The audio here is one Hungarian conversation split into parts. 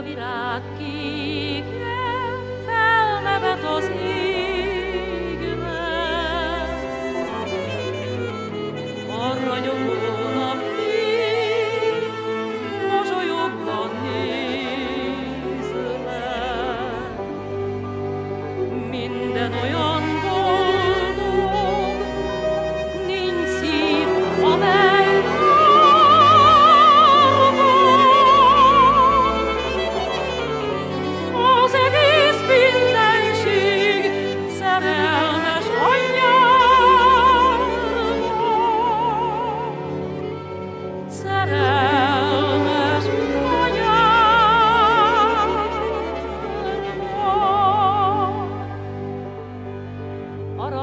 virág kékje felnevet az égre.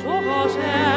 说好谁